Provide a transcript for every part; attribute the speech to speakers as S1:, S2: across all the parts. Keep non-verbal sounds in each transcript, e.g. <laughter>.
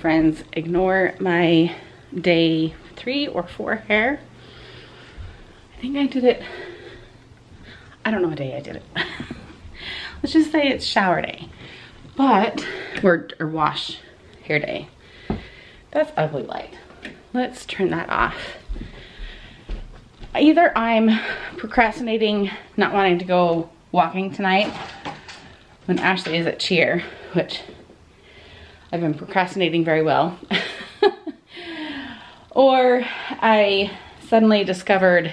S1: Friends, ignore my day three or four hair. I think I did it, I don't know what day I did it. <laughs> Let's just say it's shower day, but, or, or wash hair day. That's ugly light. Let's turn that off. Either I'm procrastinating, not wanting to go walking tonight when Ashley is at cheer, which I've been procrastinating very well. <laughs> or I suddenly discovered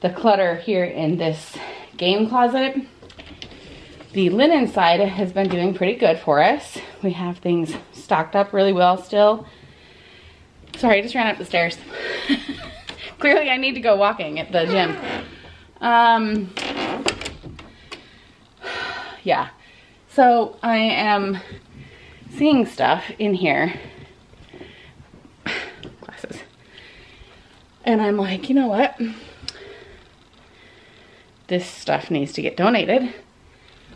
S1: the clutter here in this game closet. The linen side has been doing pretty good for us. We have things stocked up really well still. Sorry, I just ran up the stairs. <laughs> Clearly I need to go walking at the gym. Um, <sighs> yeah. So I am seeing stuff in here. Glasses. And I'm like, you know what? This stuff needs to get donated.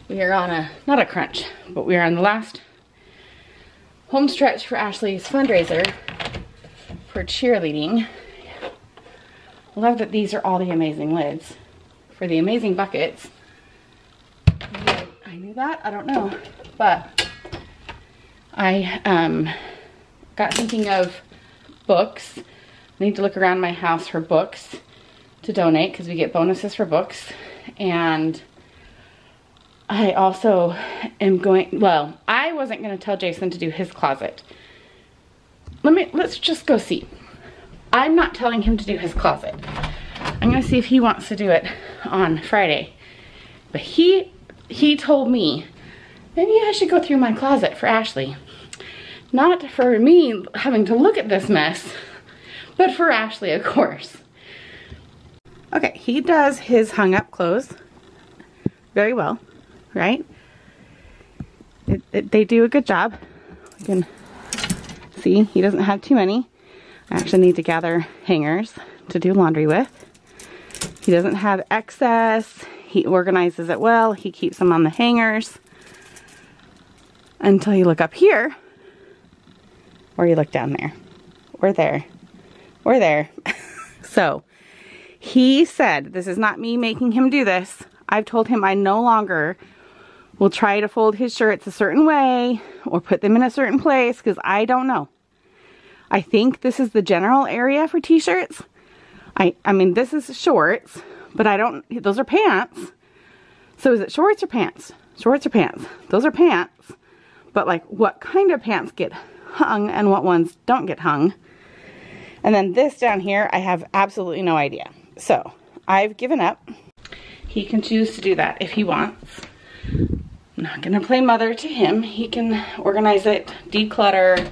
S1: We are on a, not a crunch, but we are on the last home stretch for Ashley's fundraiser for cheerleading. I love that these are all the amazing lids for the amazing buckets. I knew that, I don't know, but I um, got thinking of books. I need to look around my house for books to donate because we get bonuses for books. And I also am going, well, I wasn't going to tell Jason to do his closet. Let me, let's just go see. I'm not telling him to do his closet. I'm going to see if he wants to do it on Friday. But he, he told me, maybe I should go through my closet for Ashley. Not for me having to look at this mess, but for Ashley, of course. Okay, he does his hung up clothes very well, right? It, it, they do a good job. You can see he doesn't have too many. I actually need to gather hangers to do laundry with. He doesn't have excess. He organizes it well. He keeps them on the hangers. Until you look up here, or you look down there, or there, or there. <laughs> so, he said, this is not me making him do this. I've told him I no longer will try to fold his shirts a certain way or put them in a certain place because I don't know. I think this is the general area for t-shirts. I, I mean, this is shorts, but I don't, those are pants. So is it shorts or pants? Shorts or pants? Those are pants. But like what kind of pants get hung and what ones don't get hung. And then this down here, I have absolutely no idea. So I've given up. He can choose to do that if he wants. I'm not gonna play mother to him. He can organize it, declutter,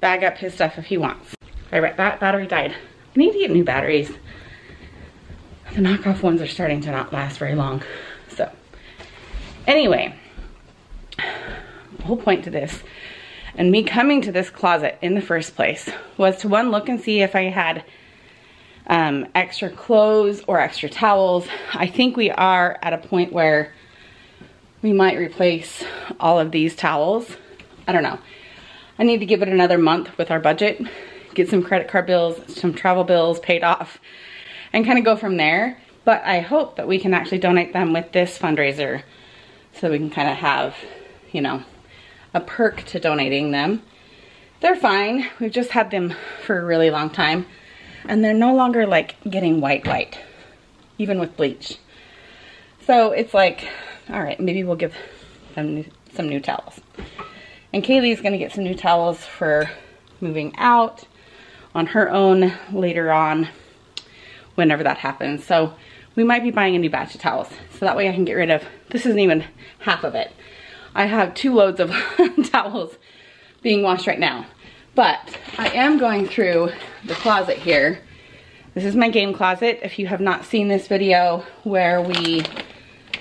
S1: bag up his stuff if he wants. All right, that battery died. I need to get new batteries. The knockoff ones are starting to not last very long. So anyway, whole point to this and me coming to this closet in the first place was to one, look and see if I had um, extra clothes or extra towels. I think we are at a point where we might replace all of these towels. I don't know. I need to give it another month with our budget, get some credit card bills, some travel bills paid off, and kind of go from there. But I hope that we can actually donate them with this fundraiser so we can kind of have, you know, a perk to donating them. They're fine. We've just had them for a really long time. And they're no longer like getting white white, even with bleach. So it's like, all right, maybe we'll give them some new towels. And Kaylee's gonna get some new towels for moving out on her own later on, whenever that happens. So we might be buying a new batch of towels. So that way I can get rid of, this isn't even half of it. I have two loads of <laughs> towels being washed right now. But I am going through the closet here. This is my game closet. If you have not seen this video where we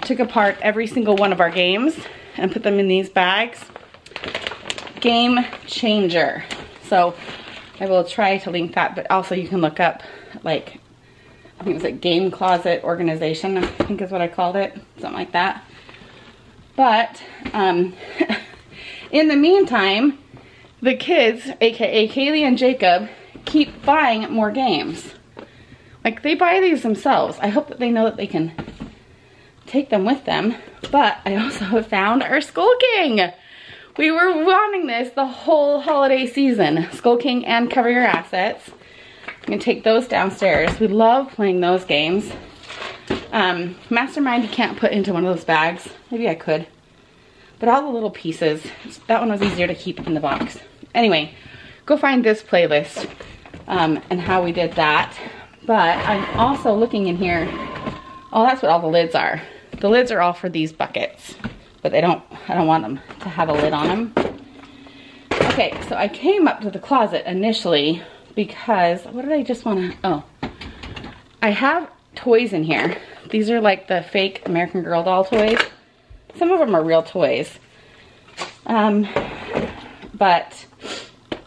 S1: took apart every single one of our games and put them in these bags, game changer. So I will try to link that, but also you can look up like, I think it was a game closet organization, I think is what I called it, something like that. But um, <laughs> in the meantime, the kids, aka Kaylee and Jacob, keep buying more games. Like they buy these themselves. I hope that they know that they can take them with them. But I also <laughs> found our Skull King. We were wanting this the whole holiday season. Skull King and Cover Your Assets. I'm gonna take those downstairs. We love playing those games. Um, Mastermind you can't put into one of those bags. Maybe I could. But all the little pieces, that one was easier to keep in the box. Anyway, go find this playlist um, and how we did that. But I'm also looking in here. Oh, that's what all the lids are. The lids are all for these buckets, but they don't, I don't want them to have a lid on them. Okay, so I came up to the closet initially because, what did I just want to, oh. I have toys in here. These are like the fake American Girl doll toys. Some of them are real toys. Um, but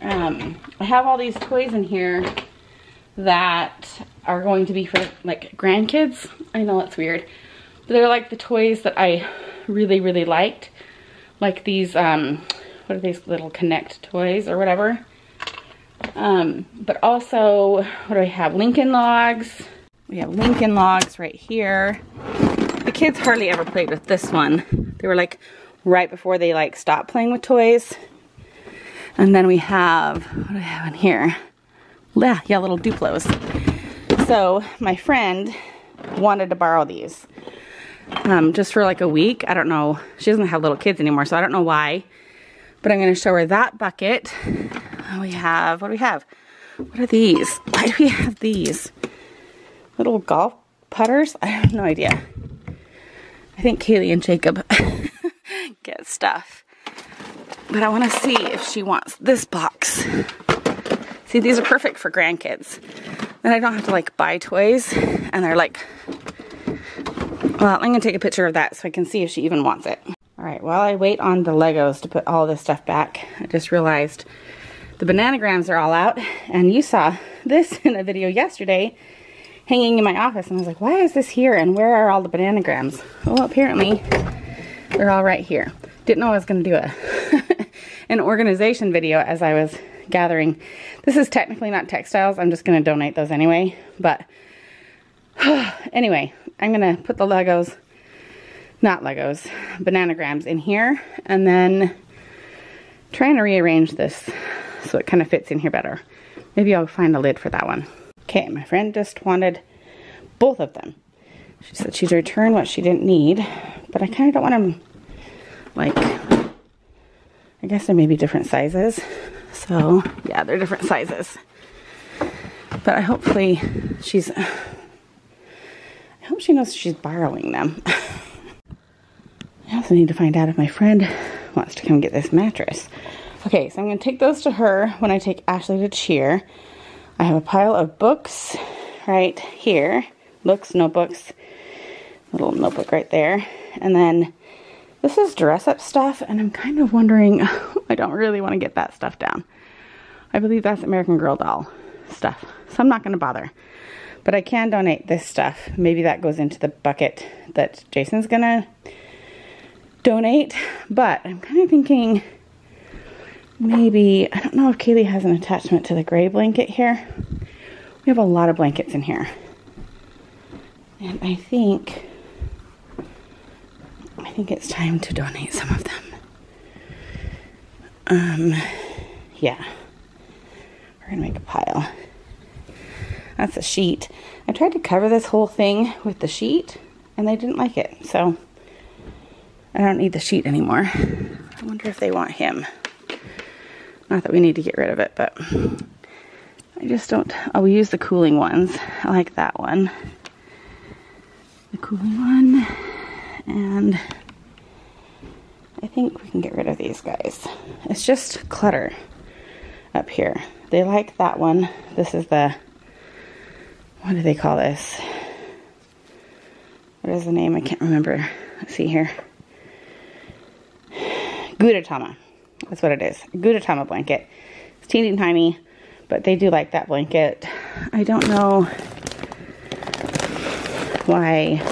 S1: um, I have all these toys in here that are going to be for like grandkids. I know it's weird. But they're like the toys that I really, really liked. Like these, um, what are these little Connect toys or whatever. Um, but also, what do I have? Lincoln Logs. We have Lincoln Logs right here. The kids hardly ever played with this one. They were like right before they like stopped playing with toys. And then we have, what do I have in here? Yeah, yeah, little Duplos. So my friend wanted to borrow these um, just for like a week. I don't know. She doesn't have little kids anymore, so I don't know why. But I'm going to show her that bucket. We have, what do we have? What are these? Why do we have these? Little golf putters? I have no idea. I think Kaylee and Jacob <laughs> get stuff. But I want to see if she wants this box. See, these are perfect for grandkids. Then I don't have to like buy toys and they're like, well, I'm gonna take a picture of that so I can see if she even wants it. All right, while I wait on the Legos to put all this stuff back, I just realized the bananagrams are all out and you saw this <laughs> in a video yesterday hanging in my office and I was like, why is this here and where are all the bananagrams? Well, apparently they're all right here. Didn't know I was gonna do a <laughs> an organization video as I was gathering. This is technically not textiles. I'm just going to donate those anyway. But <sighs> anyway, I'm going to put the Legos, not Legos, bananagrams in here. And then trying to rearrange this so it kind of fits in here better. Maybe I'll find a lid for that one. Okay, my friend just wanted both of them. She said she'd return what she didn't need, but I kind of don't want them, like, I guess there may be different sizes. So yeah, they're different sizes. But I hopefully she's, I hope she knows she's borrowing them. <laughs> I also need to find out if my friend wants to come get this mattress. Okay, so I'm going to take those to her when I take Ashley to cheer. I have a pile of books right here. Books, notebooks, little notebook right there. And then this is dress up stuff, and I'm kind of wondering, <laughs> I don't really want to get that stuff down. I believe that's American Girl doll stuff, so I'm not going to bother. But I can donate this stuff. Maybe that goes into the bucket that Jason's going to donate. But I'm kind of thinking maybe, I don't know if Kaylee has an attachment to the gray blanket here. We have a lot of blankets in here. And I think I think it's time to donate some of them. Um, yeah. We're gonna make a pile. That's a sheet. I tried to cover this whole thing with the sheet and they didn't like it. So I don't need the sheet anymore. I wonder if they want him. Not that we need to get rid of it, but I just don't. Oh, we use the cooling ones. I like that one. The cooling one. And I think we can get rid of these guys. It's just clutter up here. They like that one. This is the, what do they call this? What is the name? I can't remember. Let's see here. Gudetama. That's what it is. Gudetama blanket. It's teeny tiny, but they do like that blanket. I don't know why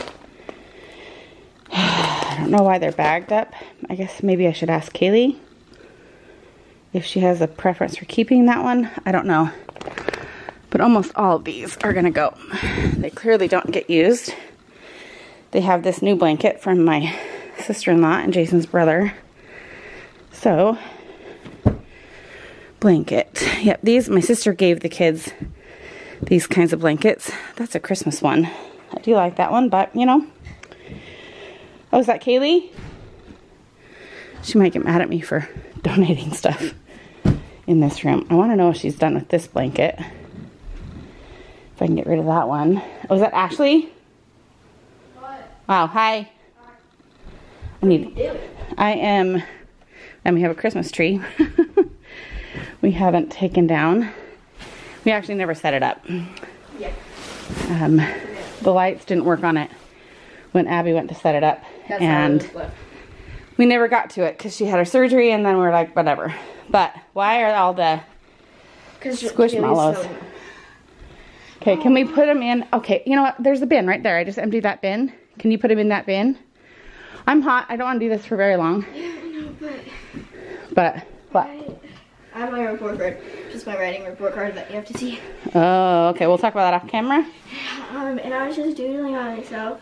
S1: <sighs> I don't know why they're bagged up. I guess maybe I should ask Kaylee if she has a preference for keeping that one. I don't know. But almost all of these are gonna go. <sighs> They clearly don't get used. They have this new blanket from my sister-in-law and Jason's brother. So, blanket. Yep, these, my sister gave the kids these kinds of blankets. That's a Christmas one. I do like that one, but you know. Oh, is that Kaylee? She might get mad at me for <laughs> donating stuff in this room. I want to know what she's done with this blanket. If I can get rid of that one. Oh, is that Ashley?
S2: What?
S1: Wow, hi. I need. I am, and we have a Christmas tree. <laughs> we haven't taken down. We actually never set it up.
S2: Yeah.
S1: Um, the lights didn't work on it when Abby went to set it up.
S2: That's
S1: and we never got to it because she had her surgery and then we are like, whatever. But why are all the, Squishmallows. okay, can we put them in? Okay, you know what? There's a bin right there. I just emptied that bin. Can you put them in that bin? I'm hot. I don't want to do this for very long.
S2: Yeah, I know, but
S1: But, what?
S2: I, have my report card. Just my writing report card that you have to see.
S1: Oh, okay. We'll talk about that off camera.
S2: Um, and I was just doodling on myself.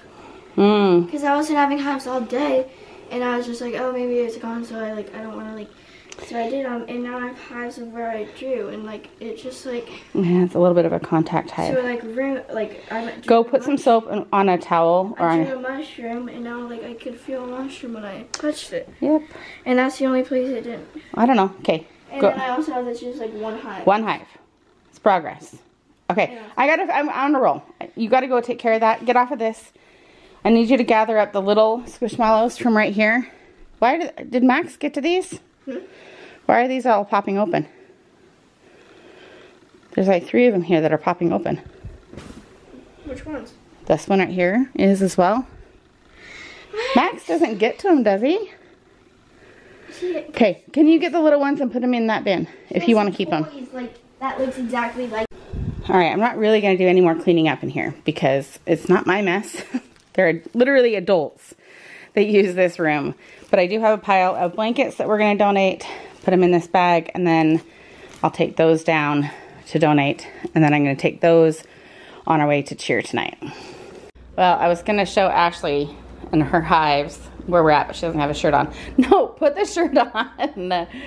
S1: Hmm.
S2: Because I wasn't having hives all day. And I was just like, oh, maybe it's gone, so I like, I don't want to like, so I did them, and now I have hives of where I drew, and like, it just like,
S1: Yeah, it's a little bit of a contact hive.
S2: so like, room, like, I
S1: Go put some soap on- on a towel or
S2: I
S1: on
S2: drew
S1: a,
S2: a mushroom, and now like I could feel a mushroom when I touched it,
S1: Yep.
S2: and that's the only place it didn't.
S1: I don't know. Okay.
S2: And
S1: Go.
S2: then I also have that's just like one hive.
S1: One hive. It's progress. Okay.
S2: Yeah.
S1: I gotta, I'm on a roll. You gotta go take care of that. Get off of this. I need you to gather up the little squishmallows from right here. Why did, did Max get to these?
S2: Hmm?
S1: Why are these all popping open? There's like three of them here that are popping open.
S2: Which ones?
S1: This one right here is as well. Max doesn't get to them, does he? Okay, can you get the little ones and put them in that bin if you want to keep them?
S2: Like that looks exactly like.
S1: All right, I'm not really going to do any more cleaning up in here because it's not my mess. <laughs> They're literally adults that use this room. But I do have a pile of blankets that we're going to donate, put them in this bag, and then I'll take those down to donate. And then I'm going to take those on our way to cheer tonight. Well, I was going to show Ashley and her hives where we're at, but she doesn't have a shirt on. <laughs> No, put the shirt on. <laughs>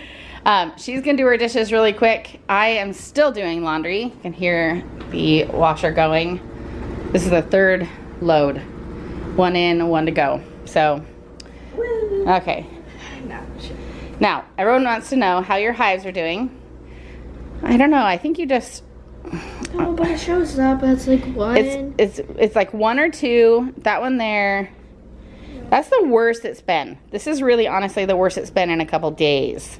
S1: Um, she's gonna do her dishes really quick. I am still doing laundry. You can hear the washer going. This is the third load. One in, one to go. So. Okay.
S2: No, shit.
S1: Now, everyone wants to know how your hives are doing. I don't know. I think you just
S2: No, but it shows up as like one.
S1: it's it's it's like one or two. That one there. That's the worst it's been. This is really honestly the worst it's been in a couple days.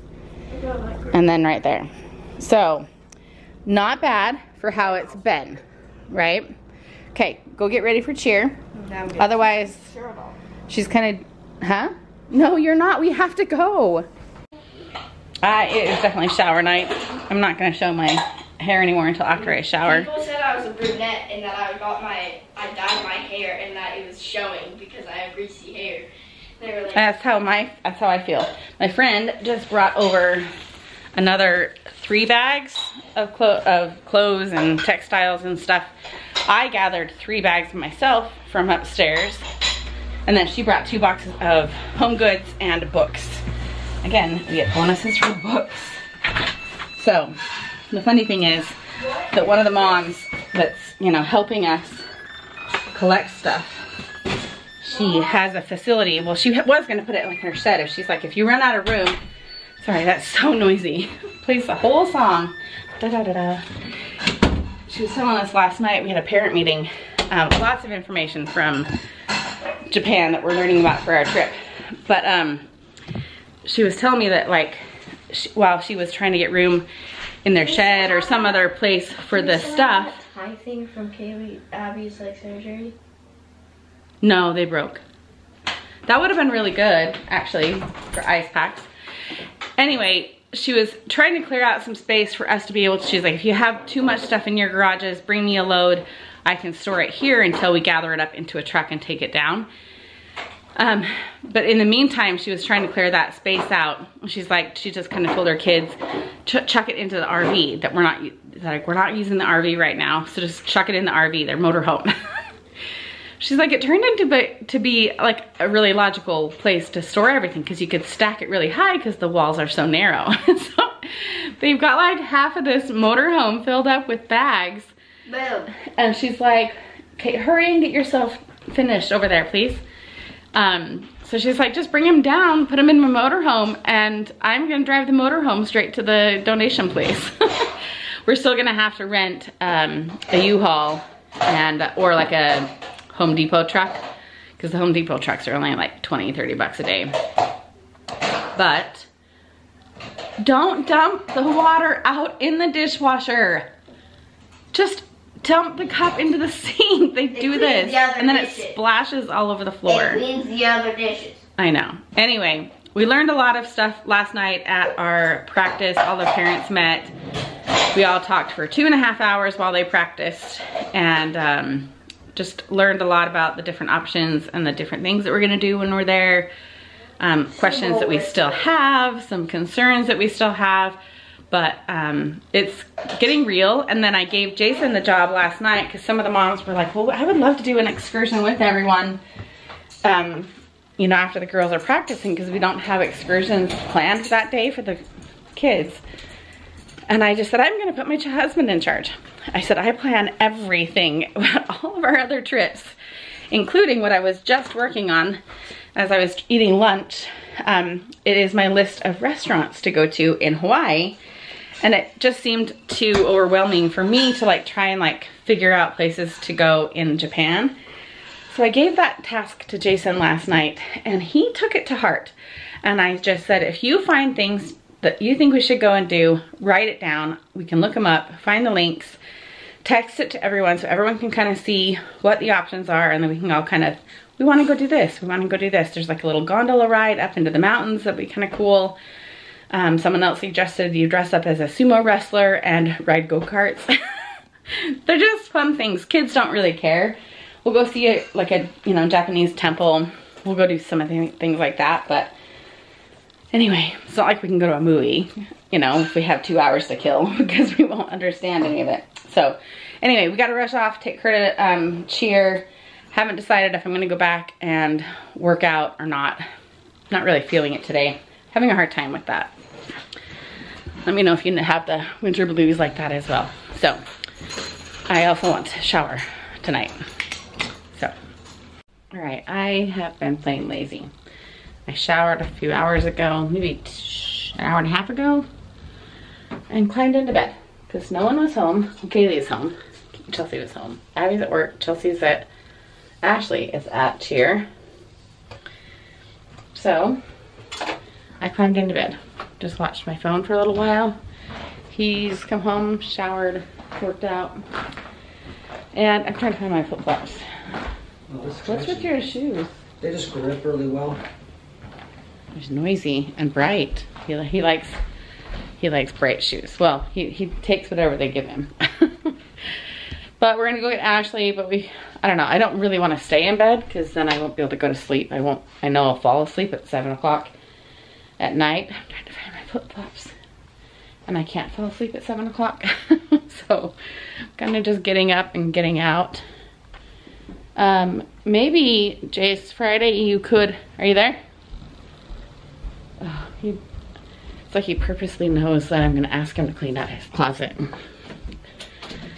S2: I don't like her.
S1: and then right there. So, not bad for how it's been, right? Okay, go get ready for cheer.
S2: Now I'm good.
S1: Otherwise,
S2: Sure at all.
S1: she's kind of, huh? No, you're not. We have to go. Uh, it is definitely shower night. I'm not going to show my hair anymore until after I shower.
S2: People said I was a brunette and that I got my, I dyed my hair and that it was showing because I have greasy hair. They were like,
S1: That's how my that's how I feel. My friend just brought over another three bags of clo- of clothes and textiles and stuff. I gathered three bags myself from upstairs, and then she brought two boxes of home goods and books. Again, we get bonuses for books. So the funny thing is that one of the moms that's you know helping us collect stuff she has a facility. Well, she was going to put it in her shed. If she's like, if you run out of room, sorry, that's so noisy. <laughs> Plays the whole song. Da da da da. She was telling us last night. We had a parent meeting. Um, lots of information from Japan that we're learning about for our trip. But um, she was telling me that like, she, while she was trying to get room in their shed or some other place for the stuff.
S2: Tie thing from Kaylee Abby's like surgery.
S1: No, they broke. That would have been really good, actually, for ice packs. Anyway, she was trying to clear out some space for us to be able to, she's like, if you have too much stuff in your garages, bring me a load. I can store it here until we gather it up into a truck and take it down. Um, but in the meantime, she was trying to clear that space out. She's like, she just kind of told her kids, ch chuck it into the RV that we're not, like, we're not using the RV right now. So just chuck it in the RV, their motorhome. <laughs> She's like, it turned into be, to be like a really logical place to store everything because you could stack it really high because the walls are so narrow. <laughs> so they've got like half of this motorhome filled up with bags.
S2: Boom.
S1: And she's like, okay, hurry and get yourself finished over there, please. Um, so she's like, just bring him down, put him in my motorhome, and I'm gonna drive the motorhome straight to the donation place. <laughs> We're still gonna have to rent um, a U-Haul and or like a Home Depot truck because the Home Depot trucks are only like 20, 30 bucks a day. But don't dump the water out in the dishwasher. Just dump the cup into the <laughs> sink. They
S2: It
S1: do this.
S2: the
S1: And then it splashes all over the floor.
S2: It cleans the other dishes.
S1: I know. Anyway, we learned a lot of stuff last night at our practice. All the parents met. We all talked for two and a half hours while they practiced and um, just learned a lot about the different options and the different things that we're gonna do when we're there. Um, questions that we still have, some concerns that we still have, but um, it's getting real. And then I gave Jason the job last night because some of the moms were like, well, I would love to do an excursion with everyone um, you know, after the girls are practicing because we don't have excursions planned that day for the kids. And I just said, I'm gonna put my husband in charge. I said, I plan everything about <laughs> all of our other trips, including what I was just working on as I was eating lunch. Um, it is my list of restaurants to go to in Hawaii. And it just seemed too overwhelming for me to like try and like figure out places to go in Japan. So I gave that task to Jason last night and he took it to heart. And I just said, if you find things that you think we should go and do, write it down. We can look them up, find the links, text it to everyone so everyone can kind of see what the options are and then we can all kind of, we want to go do this, we want to go do this. There's like a little gondola ride up into the mountains that'd be kind of cool. Um, someone else suggested you dress up as a sumo wrestler and ride go-karts. <laughs> <laughs> They're just fun things. Kids don't really care. We'll go see a, like a, you know, Japanese temple. We'll go do some of the things like that, but anyway, it's not like we can go to a movie, you know, if we have two hours to kill <laughs> because we won't understand any of it. So anyway, we gotta rush off, take her to um, cheer. Haven't decided if I'm gonna go back and work out or not. Not really feeling it today. Having a hard time with that. Let me know if you have the winter blues like that as well. So, I also want to shower tonight. So, all right, I have been playing lazy. I showered a few hours ago, maybe an hour and a half ago, and climbed into bed because no one was home. Kaylee is home. Chelsea was home. Abby's at work. Chelsea's at, Ashley is at cheer. So, I climbed into bed. Just watched my phone for a little while. He's come home, showered, worked out. And I'm trying to find my flip flops.
S3: Well,
S1: What's with your shoes?
S3: They just grip really well.
S1: It's noisy and bright. He, he likes he likes bright shoes. Well, he, he takes whatever they give him. <laughs> but we're gonna go get Ashley, but we I don't know, I don't really want to stay in bed because then I won't be able to go to sleep. I won't I know I'll fall asleep at seven o'clock at night. I'm trying to find my flip flops. And I can't fall asleep at seven o'clock. <laughs> so kind of just getting up and getting out. Um, maybe Jace Friday you could are you there? Oh, he, it's like he purposely knows that I'm gonna ask him to clean out his closet.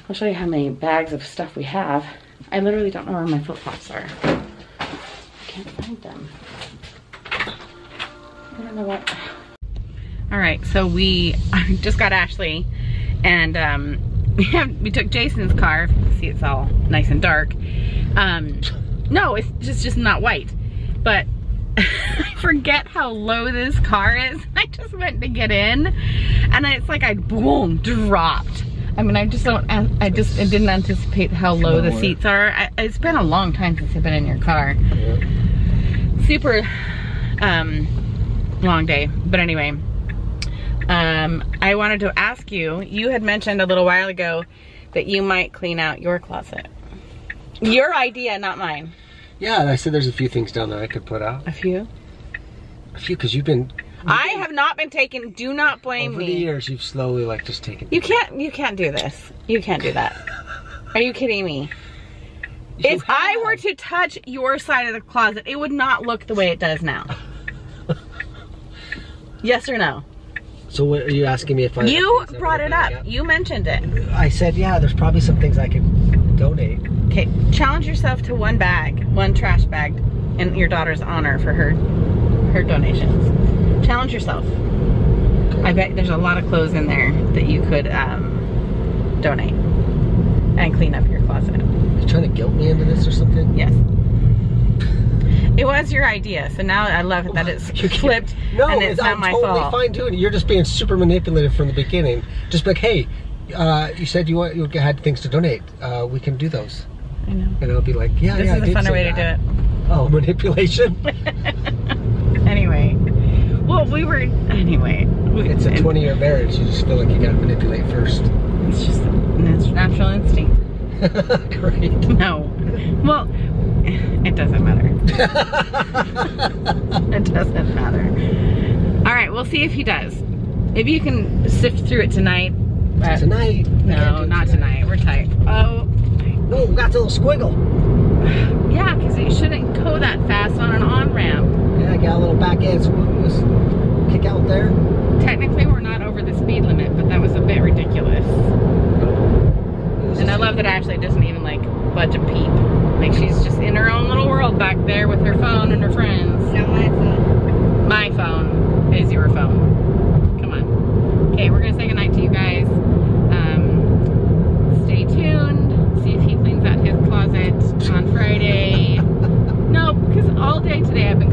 S1: I'll show you how many bags of stuff we have. I literally don't know where my flip flops are. I can't find them. I don't know what. All right, so we <laughs> just got Ashley, and um, <laughs> we have we took Jason's car. See, it's all nice and dark. Um, no, it's just just not white, but <laughs> I forget how low this car is. I just went to get in and it's like I boom dropped. I mean, I just don't, I just I didn't anticipate how low the seats are. I, it's been a long time since I've been in your car. Super um, long day, but anyway. Um, I wanted to ask you, you had mentioned a little while ago that you might clean out your closet. Your idea, not mine.
S4: Yeah, I said there's a few things down there I could put out.
S1: A few.
S4: A few, because you've been
S1: I have not been taken. Do not blame
S4: over the
S1: me.
S4: years. You've slowly like just taken.
S1: You can't. You can't do this. You can't do that. Are you kidding me?
S4: You
S1: If I were to touch your side of the closet, it would not look the way it does now. Yes or no?
S4: So what are you asking me if I?
S1: You brought it
S4: back
S1: up. You mentioned it.
S4: I said yeah. There's probably some things I could donate.
S1: Okay, challenge yourself to one bag, one trash bag, in your daughter's honor for her her donations. Challenge yourself. I bet there's a lot of clothes in there that you could um, donate and clean up your closet.
S4: Are You trying to guilt me into this or something?
S1: Yes. It was your idea, so now I love it that it's flipped
S4: No,
S1: and it's not
S4: I'm
S1: my
S4: totally
S1: fault.
S4: fine doing it. You're just being super manipulative from the beginning. Just like, hey, uh, you said you want you had things to donate. Uh, we can do those.
S1: I know.
S4: And I'll be like, yeah,
S1: This
S4: yeah. I
S1: is a funner way to do it.
S4: Oh, <laughs> manipulation. <laughs>
S1: Anyway. Well, we were anyway. we-
S4: it's a 20 year marriage. You just feel like you gotta manipulate first.
S1: It's just a natural instinct. <laughs>
S4: Great.
S1: No. Well, it doesn't matter. <laughs> it doesn't matter. All right, we'll see if he does. If you can sift through it tonight.
S4: tonight.
S1: No, not tonight. We're tight. Oh,
S4: No, we got the little squiggle.
S1: yeah, because you shouldn't go that fast on an on ramp.
S4: Yeah, I got a little back end. So kick out there.
S1: Technically, we're not over the speed limit, but that was a bit ridiculous. And I love that Ashley doesn't even like budge a peep. Like she's just in her own little world back there with her phone and her friends.
S2: Not my phone.
S1: My phone is your phone. Come on. Okay, we're gonna say goodnight to you guys. Um, stay tuned. See if he cleans out his closet on Friday. <laughs> no, because all day today I've been